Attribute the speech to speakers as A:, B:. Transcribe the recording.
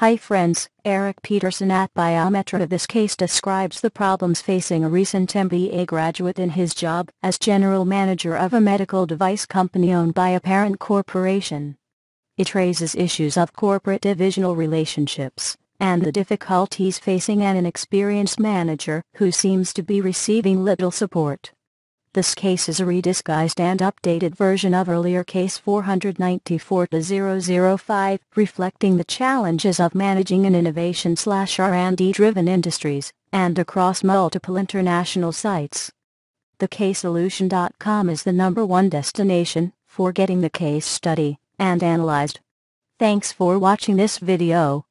A: Hi friends, Erik Peterson at Biometra. This case describes the problems facing a recent MBA graduate in his job as general manager of a medical device company owned by a parent corporation. It raises issues of corporate divisional relationships and the difficulties facing an inexperienced manager who seems to be receiving little support. This case is a redisguised and updated version of earlier case 494-005, reflecting the challenges of managing an innovation-slash-R&D driven industries, and across multiple international sites. TheCaseSolution.com is the number one destination for getting the case study and analyzed. Thanks for watching this video.